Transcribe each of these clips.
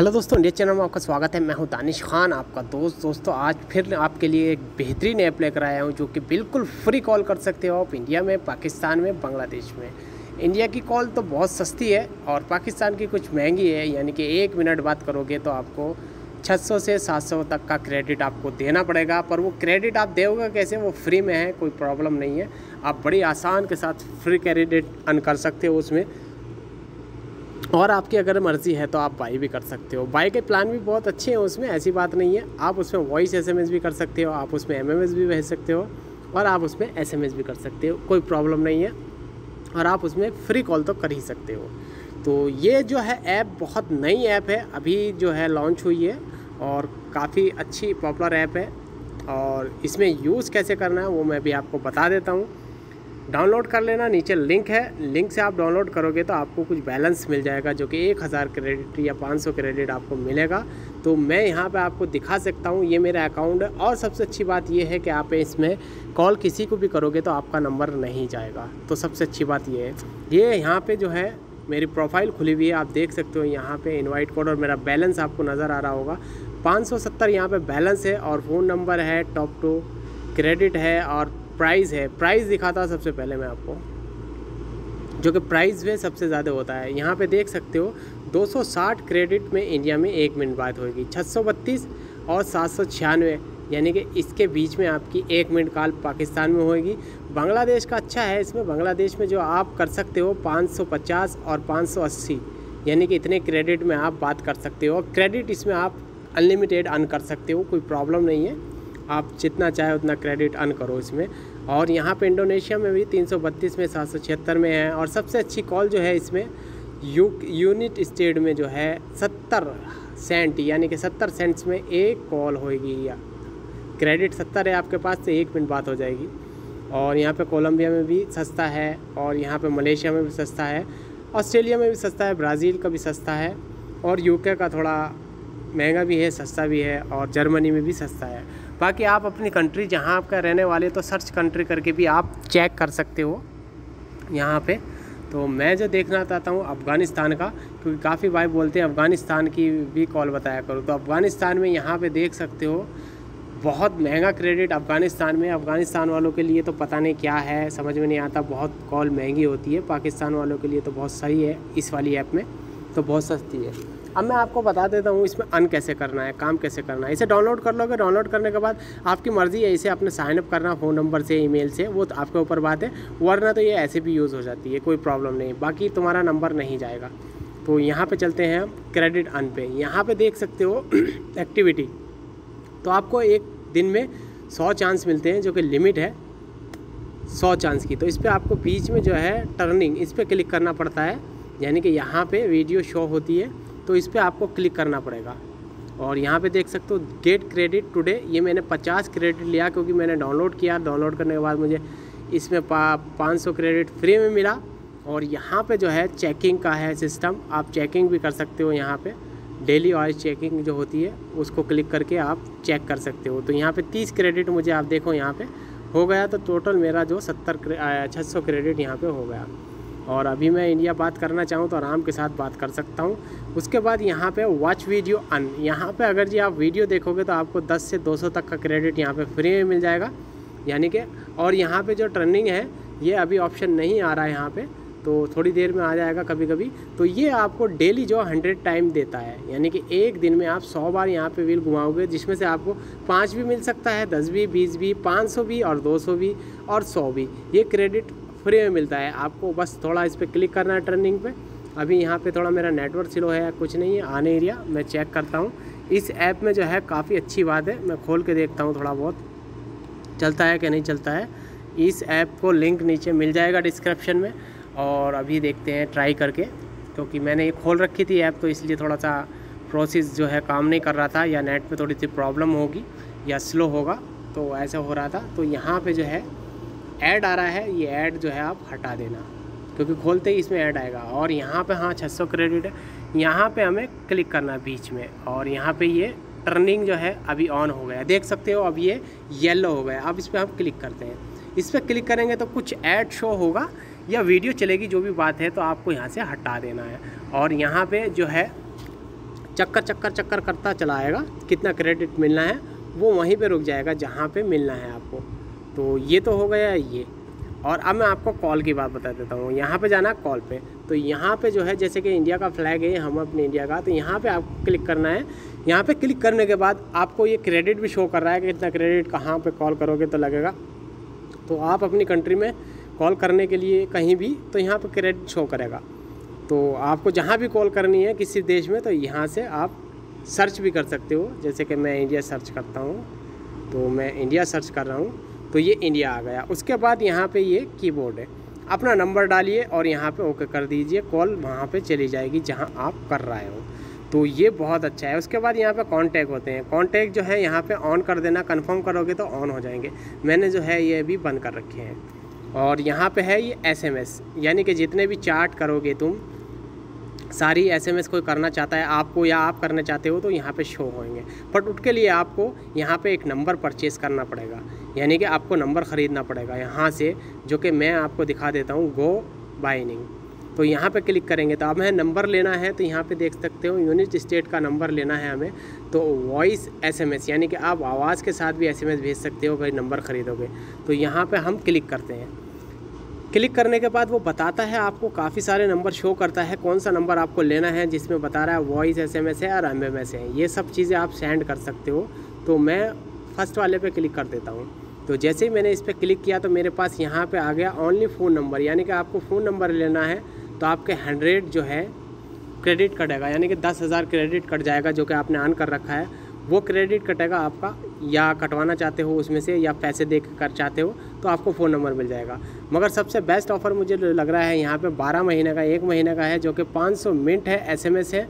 Hello दोस्तों India channel में आपका स्वागत है। मैं हूँ दानिश खान, आपका दोस्त। दोस्तों, आज फिर आपके लिए एक बेहतरीन ऐप लेकर आया हूँ, जो कि बिल्कुल फ्री कॉल कर सकते हो आप इंडिया में, पाकिस्तान में, बांग्लादेश में। इंडिया की कॉल तो बहुत सस्ती है और पाकिस्तान की कुछ महँगी है। यानी कि एक मिनट बात करोगे तो आपको 600 से 700 तक का क्रेडिट आपको देना पड़ेगा। पर वो क्रेडिट आप दोगे कैसे? वो फ्री में है, कोई प्रॉब्लम नहीं है। आप बड़ी आसान के साथ फ्री क्रेडिट अर्न कर सकते हो उसमें। और आपकी अगर मर्ज़ी है तो आप बाई भी कर सकते हो। बाई के प्लान भी बहुत अच्छे हैं उसमें, ऐसी बात नहीं है। आप उसमें वॉइस एसएमएस भी कर सकते हो, आप उसमें एमएमएस भी भेज सकते हो और आप उसमें एसएमएस भी कर सकते हो, कोई प्रॉब्लम नहीं है। और आप उसमें फ्री कॉल तो कर ही सकते हो। तो ये जो है ऐप बहुत नई ऐप है, अभी जो है लॉन्च हुई है और काफ़ी अच्छी पॉपुलर ऐप है और इसमें यूज़ कैसे करना है वो मैं भी आपको बता देता हूँ। डाउनलोड कर लेना, नीचे लिंक है। लिंक से आप डाउनलोड करोगे तो आपको कुछ बैलेंस मिल जाएगा, जो कि एक हज़ार क्रेडिट या पाँच सौ क्रेडिट आपको मिलेगा। तो मैं यहाँ पे आपको दिखा सकता हूँ, ये मेरा अकाउंट है। और सबसे अच्छी बात ये है कि आप इसमें कॉल किसी को भी करोगे तो आपका नंबर नहीं जाएगा। तो सबसे अच्छी बात ये है। ये यहाँ पर जो है, मेरी प्रोफ़ाइल खुली हुई है, आप देख सकते हो यहाँ पे इनवाइट कोड और मेरा बैलेंस आपको नज़र आ रहा होगा। 570 यहाँ पे बैलेंस है और फ़ोन नंबर है, टॉप टू क्रेडिट है और प्राइस है। प्राइस दिखाता सबसे पहले मैं आपको। जो कि प्राइस में सबसे ज़्यादा होता है। यहाँ पे देख सकते हो 260 क्रेडिट में इंडिया में एक मिनट बात होगी। छः सौ बत्तीस और सात सौ छियानवे, यानी कि इसके बीच में आपकी एक मिनट कॉल पाकिस्तान में होगी। बांग्लादेश का अच्छा है इसमें। बांग्लादेश में जो आप कर सकते हो 550 और 580 यानी कि इतने क्रेडिट में आप बात कर सकते हो। क्रेडिट इसमें आप अनलिमिटेड अर्न कर सकते हो, कोई प्रॉब्लम नहीं है। आप जितना चाहे उतना क्रेडिट अर्न करो इसमें। और यहाँ पे इंडोनेशिया में भी 332 में सात सौ छिहत्तर में है। और सबसे अच्छी कॉल जो है इसमें यू यूनिट स्टेट में जो है सत्तर सेंट यानी कि सत्तर सेंट्स में एक कॉल होगी या क्रेडिट सत्तर है आपके पास तो एक मिनट बात हो जाएगी। और यहाँ पे कोलंबिया में भी सस्ता है। और यहाँ पे मलेशिया में भी सस्ता है। ऑस्ट्रेलिया में भी सस्ता है। ब्राज़ील का भी सस्ता है। और यूके का थोड़ा महँगा भी है, सस्ता भी है। और जर्मनी में भी सस्ता है। बाकी आप अपनी कंट्री जहाँ आपका रहने वाले तो सर्च कंट्री करके भी आप चेक कर सकते हो यहाँ पे। तो मैं जो देखना चाहता हूँ अफ़गानिस्तान का, क्योंकि काफ़ी भाई बोलते हैं, अफ़गानिस्तान की भी कॉल बताया करो। तो अफ़गानिस्तान में यहाँ पे देख सकते हो, बहुत महँगा क्रेडिट अफ़गानिस्तान में। अफ़गानिस्तान वालों के लिए तो पता नहीं क्या है, समझ में नहीं आता। बहुत कॉल महँगी होती है, पाकिस्तान वालों के लिए तो बहुत सही है इस वाली ऐप में तो बहुत सस्ती है। अब मैं आपको बता देता हूँ, इसमें अन कैसे करना है, काम कैसे करना है। इसे डाउनलोड कर लोगे डाउनलोड करने के बाद आपकी मर्ज़ी है, इसे अपने साइनअप करना फ़ोन नंबर से ईमेल से, वो तो आपके ऊपर बात है, वरना तो ये ऐसे भी यूज़ हो जाती है, कोई प्रॉब्लम नहीं। बाकी तुम्हारा नंबर नहीं जाएगा। तो यहाँ पर चलते हैं क्रेडिट अन पे। यहाँ पर देख सकते हो एक्टिविटी तो आपको एक दिन में सौ चांस मिलते हैं, जो कि लिमिट है, सौ चांस की। तो इस पर आपको बीच में जो है टर्निंग इस पर क्लिक करना पड़ता है। यानी कि यहाँ पे वीडियो शो होती है। तो इस पर आपको क्लिक करना पड़ेगा। और यहाँ पे देख सकते हो गेट क्रेडिट टुडे ये मैंने 50 क्रेडिट लिया क्योंकि मैंने डाउनलोड किया। डाउनलोड करने के बाद मुझे इसमें पा, पाँच सौ क्रेडिट फ्री में मिला। और यहाँ पे जो है चेकिंग का है सिस्टम आप चेकिंग भी कर सकते हो यहाँ पे। डेली वाइज चेकिंग जो होती है, उसको क्लिक करके आप चेक कर सकते हो। तो यहाँ पे 30 क्रेडिट मुझे आप देखो यहाँ पे हो गया। तो टोटल मेरा जो सत्तर छः सौ क्रेडिट यहाँ पे हो गया। और अभी मैं इंडिया बात करना चाहूँ तो आराम के साथ बात कर सकता हूँ। उसके बाद यहाँ पे वॉच वीडियो अन यहाँ पे अगर जी आप वीडियो देखोगे तो आपको 10 से 200 तक का क्रेडिट यहाँ पे फ्री में मिल जाएगा। यानी कि, और यहाँ पे जो ट्रेंडिंग है, ये अभी ऑप्शन नहीं आ रहा है यहाँ पे तो थोड़ी देर में आ जाएगा कभी कभी तो ये आपको डेली जो हंड्रेड टाइम देता है। यानी कि एक दिन में आप सौ बार यहाँ पे व्हील घुमाओगे, जिसमें से आपको पाँच भी मिल सकता है, दस भी, बीस भी, पाँच सौ भी और दो सौ भी और सौ भी। ये क्रेडिट फ्री में मिलता है। आपको बस थोड़ा इस पर क्लिक करना है टर्निंग पे। अभी यहाँ पे थोड़ा मेरा नेटवर्क स्लो है या कुछ नहीं है, आने एरिया, मैं चेक करता हूँ। इस ऐप में जो है, काफ़ी अच्छी बात है, मैं खोल के देखता हूँ थोड़ा बहुत। चलता है कि नहीं चलता है? इस ऐप को लिंक नीचे मिल जाएगा डिस्क्रिप्शन में, और अभी देखते हैं, ट्राई करके। क्योंकि मैंने ये खोल रखी थी ऐप तो इसलिए थोड़ा सा प्रोसेस जो है, काम नहीं कर रहा था, या नेट पे थोड़ी सी प्रॉब्लम होगी, या स्लो होगा तो ऐसा हो रहा था। तो यहाँ पे जो है ऐड आ रहा है, ये ऐड जो है आप हटा देना, क्योंकि खोलते ही इसमें ऐड आएगा। और यहाँ पे हाँ 600 क्रेडिट है। यहाँ पे हमें क्लिक करना है बीच में, और यहाँ पे ये टर्निंग जो है अभी ऑन हो गया। देख सकते हो, अब ये येलो हो गया। अब इस पर हम क्लिक करते हैं। इस पर क्लिक करेंगे तो कुछ ऐड शो होगा, या वीडियो चलेगी, जो भी बात है तो आपको यहाँ से हटा देना है। और यहाँ पर जो है, चक्कर चक्कर चक्कर करता चला आएगा। कितना क्रेडिट मिलना है, वो वहीं पे रुक जाएगा, जहाँ पे मिलना है आपको। तो ये तो हो गया ये। और अब मैं आपको कॉल की बात बता देता हूँ। यहाँ पे जाना कॉल पे। तो यहाँ पे जो है, जैसे कि इंडिया का फ्लैग है, हम अपने इंडिया का तो यहाँ पे आपको क्लिक करना है। यहाँ पे क्लिक करने के बाद आपको ये क्रेडिट भी शो कर रहा है कि इतना क्रेडिट कहाँ पे कॉल करोगे तो लगेगा। तो आप अपनी कंट्री में कॉल करने के लिए कहीं भी तो यहाँ पर क्रेडिट शो करेगा। तो आपको जहाँ भी कॉल करनी है किसी देश में तो यहाँ से आप सर्च भी कर सकते हो। जैसे कि मैं इंडिया सर्च करता हूँ। तो मैं इंडिया सर्च कर रहा हूँ। तो ये इंडिया आ गया। उसके बाद यहाँ पे ये कीबोर्ड है। अपना नंबर डालिए और यहाँ पे ओके कर दीजिए। कॉल वहाँ पे चली जाएगी जहाँ आप कर रहे हो। तो ये बहुत अच्छा है। उसके बाद यहाँ पे कांटेक्ट होते हैं। कांटेक्ट जो है यहाँ पे ऑन कर देना। कंफर्म करोगे तो ऑन हो जाएँगे। मैंने जो है ये भी बंद कर रखे हैं। और यहाँ पे है ये एसएमएस यानी कि जितने भी चार्ट करोगे तुम सारी एसएमएस कोई करना चाहता है, आपको या आप करना चाहते हो तो यहाँ पे शो होंगे। बट उसके लिए आपको यहाँ पे एक नंबर परचेज़ करना पड़ेगा। यानी कि आपको नंबर ख़रीदना पड़ेगा। यहाँ से, जो कि मैं आपको दिखा देता हूँ गो बाइनिंग तो यहाँ पे क्लिक करेंगे तो अब हमें नंबर लेना है तो यहाँ पे देख सकते हो यूनिट स्टेट का नंबर लेना है हमें। तो वॉइस एसएमएस यानी कि आप आवाज़ के साथ भी एसएमएस भेज सकते हो, अगर नंबर ख़रीदोगे। तो यहाँ पे हम क्लिक करते हैं। क्लिक करने के बाद वो बताता है, आपको काफ़ी सारे नंबर शो करता है, कौन सा नंबर आपको लेना है, जिसमें बता रहा है वॉइस एस एम एस है और एम एम एस है। ये सब चीज़ें आप सेंड कर सकते हो। तो मैं फ़र्स्ट वाले पे क्लिक कर देता हूँ। तो जैसे ही मैंने इस पर क्लिक किया तो मेरे पास यहाँ पे आ गया ओनली फ़ोन नंबर यानी कि आपको फ़ोन नंबर लेना है तो आपके हंड्रेड जो है क्रेडिट कटेगा। यानी कि दस हज़ार क्रेडिट कट जाएगा, जो कि आपने ऑन कर रखा है। वो क्रेडिट कटेगा आपका या कटवाना चाहते हो उसमें से या पैसे दे कर चाहते हो तो आपको फ़ोन नंबर मिल जाएगा। मगर सबसे बेस्ट ऑफ़र मुझे लग रहा है यहाँ पे 12 महीने का, एक महीने का है, जो कि 500 मिनट है एसएमएस है,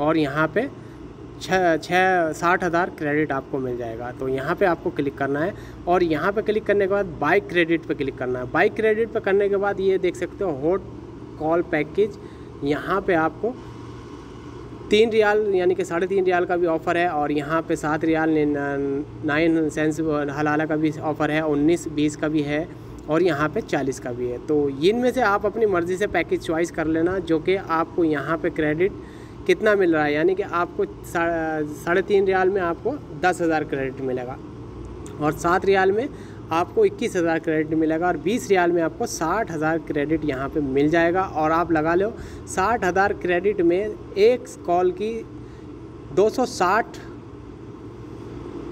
और यहाँ पे छः छः साठ हज़ार क्रेडिट आपको मिल जाएगा। तो यहाँ पे आपको क्लिक करना है, और यहाँ पे क्लिक करने के बाद बाइक क्रेडिट पे क्लिक करना है। बाइक क्रेडिट पे करने के बाद ये देख सकते हो हॉट कॉल पैकेज यहाँ पे आपको तीन रियाल, यानी कि साढ़े तीन रियाल का भी ऑफ़र है और यहाँ पे सात रियाल नाइन सेंस हलाला का भी ऑफ़र है, उन्नीस, बीस का भी है और यहाँ पे चालीस का भी है। तो इनमें से आप अपनी मर्ज़ी से पैकेज चॉइस कर लेना जो कि आपको यहाँ पे क्रेडिट कितना मिल रहा है, यानी कि आपको साढ़े तीन रियाल में आपको दस हज़ार क्रेडिट मिलेगा और सात रियाल में आपको इक्कीस हज़ार क्रेडिट मिलेगा और बीस रियाल में आपको साठ हज़ार क्रेडिट यहाँ पे मिल जाएगा और आप लगा लो, साठ हज़ार क्रेडिट में एक कॉल की दो सौ साठ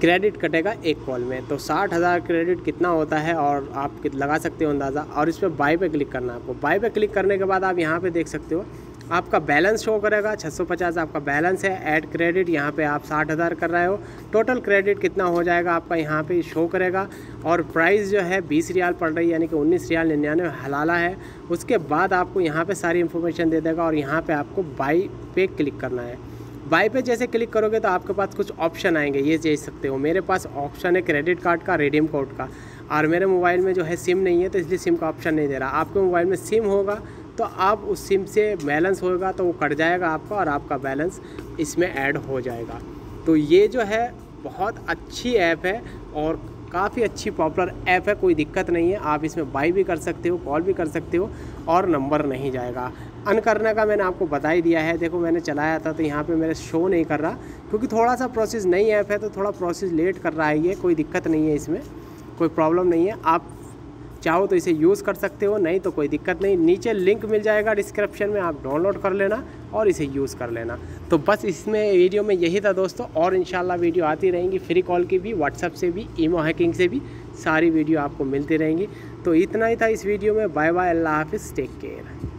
क्रेडिट कटेगा एक कॉल में। तो साठ हज़ार क्रेडिट कितना होता है और आप लगा सकते हो अंदाज़ा और इस पर बाई पे क्लिक करना है आपको। बाई पे क्लिक करने के बाद आप यहाँ पे देख सकते हो आपका बैलेंस शो करेगा 650 आपका बैलेंस है, ऐड क्रेडिट यहाँ पे आप साठ हज़ार कर रहे हो। टोटल क्रेडिट कितना हो जाएगा आपका यहाँ पे शो करेगा। और प्राइस जो है बीस रियाल पड़ रही है, यानी कि उन्नीस रियाल निन्यानवे हलाला है। उसके बाद आपको यहाँ पे सारी इन्फॉर्मेशन दे देगा और यहाँ पे आपको बाई पे क्लिक करना है। बाई पे जैसे क्लिक करोगे तो आपके पास कुछ ऑप्शन आएँगे, ये देख सकते हो। मेरे पास ऑप्शन है क्रेडिट कार्ड का रिडीम कोड का। और मेरे मोबाइल में जो है सिम नहीं है तो इसलिए सिम का ऑप्शन नहीं दे रहा। आपके मोबाइल में सिम होगा तो आप उस सिम से बैलेंस होगा तो वो कट जाएगा आपका और आपका बैलेंस इसमें ऐड हो जाएगा। तो ये जो है, बहुत अच्छी ऐप है और काफ़ी अच्छी पॉपुलर ऐप है, कोई दिक्कत नहीं है। आप इसमें बाई भी कर सकते हो, कॉल भी कर सकते हो और नंबर नहीं जाएगा। अन करने का मैंने आपको बता ही दिया है। देखो, मैंने चलाया था तो यहाँ पे मेरे शो नहीं कर रहा, क्योंकि थोड़ा सा प्रोसेस नई ऐप है तो थोड़ा प्रोसेस लेट कर रहा है ये, कोई दिक्कत नहीं है इसमें, कोई प्रॉब्लम नहीं है। आप चाहो तो इसे यूज़ कर सकते हो, नहीं तो कोई दिक्कत नहीं। नीचे लिंक मिल जाएगा डिस्क्रिप्शन में, आप डाउनलोड कर लेना और इसे यूज़ कर लेना। तो बस इसमें वीडियो में यही था दोस्तों, और इन वीडियो आती रहेंगी फ्री कॉल की भी व्हाट्सअप से भी, ईमो हैकिंग से भी, सारी वीडियो आपको मिलती रहेंगी। तो इतना ही था इस वीडियो में, बाय बाय, अल्लाह हाफिज़, टेक केयर।